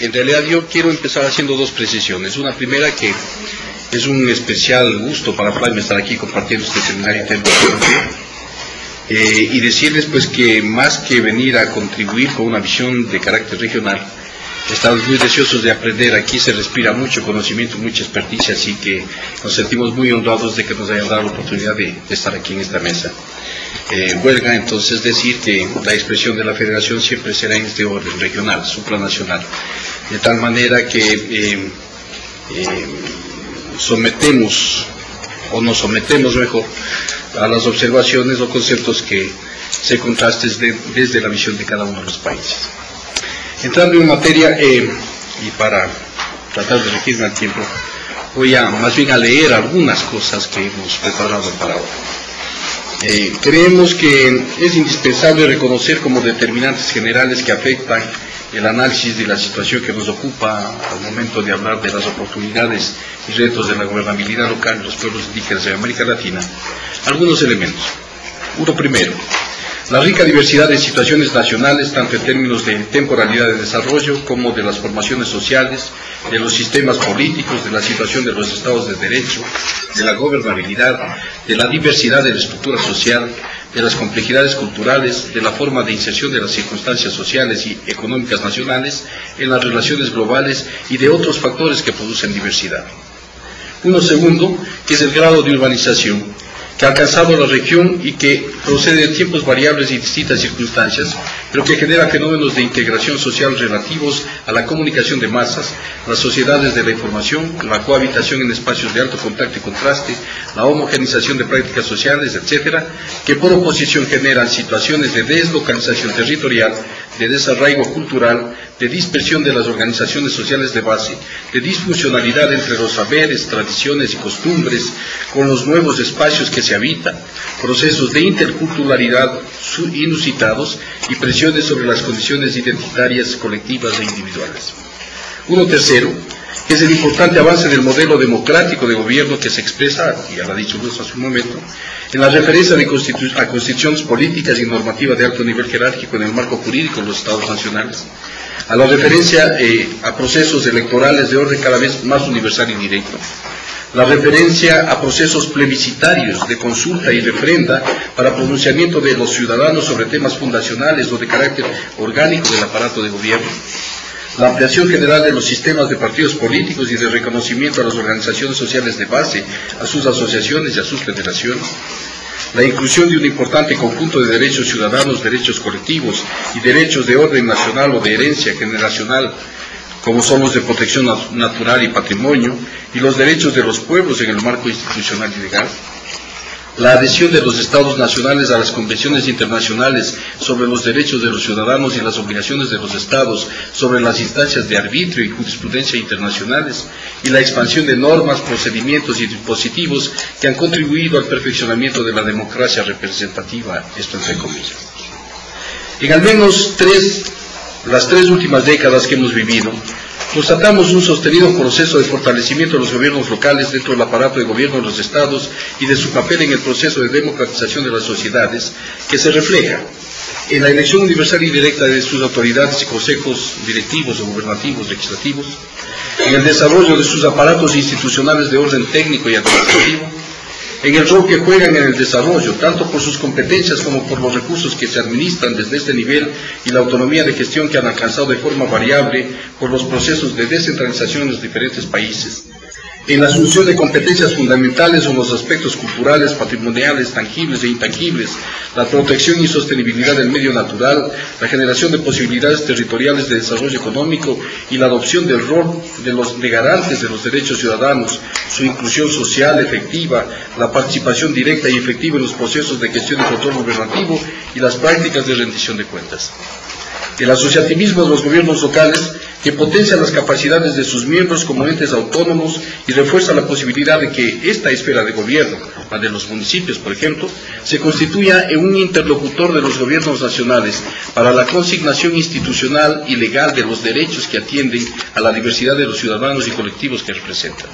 en realidad yo quiero empezar haciendo dos precisiones. Una primera que es un especial gusto para Flavio estar aquí compartiendo este seminario eh, y decirles pues que más que venir a contribuir con una visión de carácter regional, estamos muy deseosos de aprender. Aquí se respira mucho conocimiento, mucha experticia, así que nos sentimos muy honrados de que nos hayan dado la oportunidad de, estar aquí en esta mesa. Eh, entonces decir que la expresión de la federación siempre será en este orden regional, supranacional, de tal manera que eh, eh, sometemos o nos sometemos mejor a las observaciones o conceptos que se contrasten desde la visión de cada uno de los países. Entrando en materia, eh, y para tratar de regirme al tiempo, voy a más bien a leer algunas cosas que hemos preparado para hoy. Eh, creemos que es indispensable reconocer como determinantes generales que afectan el análisis de la situación que nos ocupa al momento de hablar de las oportunidades y retos de la gobernabilidad local en los pueblos indígenas de América Latina, algunos elementos. Uno primero, la rica diversidad de situaciones nacionales, tanto en términos de temporalidad de desarrollo como de las formaciones sociales, de los sistemas políticos, de la situación de los estados de derecho, de la gobernabilidad, de la diversidad de la estructura social, de las complejidades culturales, de la forma de inserción de las circunstancias sociales y económicas nacionales en las relaciones globales y de otros factores que producen diversidad. Uno segundo, que es el grado de urbanización, que ha alcanzado la región y que procede de tiempos variables y distintas circunstancias, pero que genera fenómenos de integración social relativos a la comunicación de masas, las sociedades de la información, la cohabitación en espacios de alto contacto y contraste, la homogenización de prácticas sociales, etcétera, que por oposición generan situaciones de deslocalización territorial, de desarraigo cultural, de dispersión de las organizaciones sociales de base, de disfuncionalidad entre los saberes, tradiciones y costumbres con los nuevos espacios que se habitan, procesos de interculturalidad inusitados y presiones sobre las condiciones identitarias colectivas e individuales. Uno tercero, que es el importante avance del modelo democrático de gobierno que se expresa, y ya lo ha dicho Luz hace un momento, en la referencia a constituciones políticas y normativas de alto nivel jerárquico en el marco jurídico de los Estados nacionales, a la referencia eh, a procesos electorales de orden cada vez más universal y directo, la referencia a procesos plebiscitarios de consulta y refrenda para pronunciamiento de los ciudadanos sobre temas fundacionales o de carácter orgánico del aparato de gobierno, la ampliación general de los sistemas de partidos políticos y de reconocimiento a las organizaciones sociales de base, a sus asociaciones y a sus federaciones, la inclusión de un importante conjunto de derechos ciudadanos, derechos colectivos y derechos de orden nacional o de herencia generacional, como son los de protección natural y patrimonio, y los derechos de los pueblos en el marco institucional y legal, la adhesión de los Estados nacionales a las convenciones internacionales sobre los derechos de los ciudadanos y las obligaciones de los Estados sobre las instancias de arbitrio y jurisprudencia internacionales, y la expansión de normas, procedimientos y dispositivos que han contribuido al perfeccionamiento de la democracia representativa, esto entre comillas. En al menos tres, las tres últimas décadas que hemos vivido, Constatamos un sostenido proceso de fortalecimiento de los gobiernos locales dentro del aparato de gobierno de los estados y de su papel en el proceso de democratización de las sociedades, que se refleja en la elección universal y directa de sus autoridades y consejos directivos o gubernativos, legislativos, en el desarrollo de sus aparatos institucionales de orden técnico y administrativo, en el rol que juegan en el desarrollo, tanto por sus competencias como por los recursos que se administran desde este nivel y la autonomía de gestión que han alcanzado de forma variable por los procesos de descentralización en los diferentes países en la asunción de competencias fundamentales o los aspectos culturales, patrimoniales, tangibles e intangibles, la protección y sostenibilidad del medio natural, la generación de posibilidades territoriales de desarrollo económico y la adopción del rol de los de garantes de los derechos ciudadanos, su inclusión social efectiva, la participación directa y efectiva en los procesos de gestión y control gubernativo y las prácticas de rendición de cuentas el asociativismo de los gobiernos locales que potencia las capacidades de sus miembros como entes autónomos y refuerza la posibilidad de que esta esfera de gobierno, la de los municipios, por ejemplo, se constituya en un interlocutor de los gobiernos nacionales para la consignación institucional y legal de los derechos que atienden a la diversidad de los ciudadanos y colectivos que representan.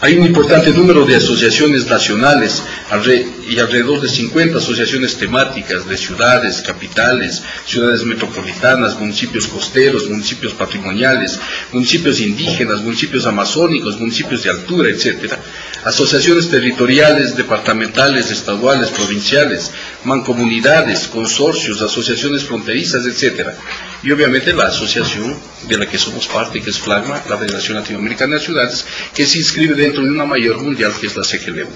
Hay un importante número de asociaciones nacionales y alrededor de 50 asociaciones temáticas de ciudades, capitales, ciudades metropolitanas, municipios costeros, municipios patrimoniales, municipios indígenas, municipios amazónicos, municipios de altura, etcétera, asociaciones territoriales, departamentales, estaduales, provinciales, mancomunidades, consorcios, asociaciones fronterizas, etcétera, y obviamente la asociación de la que somos parte, que es FLAGMA, la Federación Latinoamericana de Ciudades, que se inscribe dentro de una mayor mundial que es la CGLU.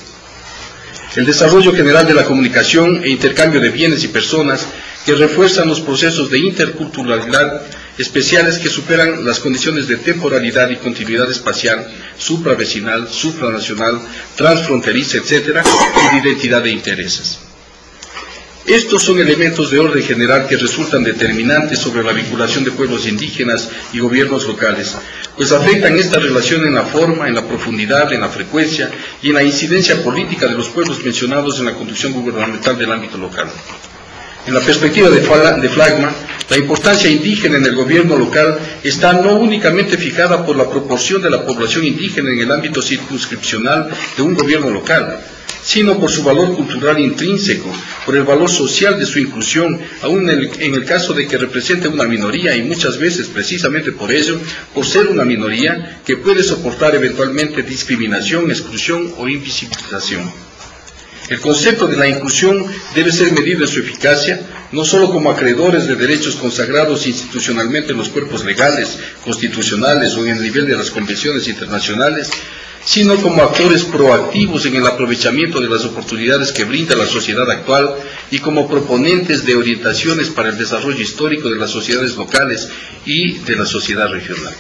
El desarrollo general de la comunicación e intercambio de bienes y personas que refuerzan los procesos de interculturalidad especiales que superan las condiciones de temporalidad y continuidad espacial, supravecinal, supranacional, transfronteriza, etcétera, y de identidad de intereses. Estos son elementos de orden general que resultan determinantes sobre la vinculación de pueblos indígenas y gobiernos locales, pues afectan esta relación en la forma, en la profundidad, en la frecuencia y en la incidencia política de los pueblos mencionados en la conducción gubernamental del ámbito local. En la perspectiva de, Flagma, la importancia indígena en el gobierno local está no únicamente fijada por la proporción de la población indígena en el ámbito circunscripcional de un gobierno local, sino por su valor cultural intrínseco, por el valor social de su inclusión, aun en el, caso de que represente una minoría y muchas veces precisamente por ello, por ser una minoría que puede soportar eventualmente discriminación, exclusión o invisibilización. El concepto de la inclusión debe ser medido en su eficacia, no solo como acreedores de derechos consagrados institucionalmente en los cuerpos legales, constitucionales o en el nivel de las convenciones internacionales, sino como actores proactivos en el aprovechamiento de las oportunidades que brinda la sociedad actual y como proponentes de orientaciones para el desarrollo histórico de las sociedades locales y de la sociedad regional.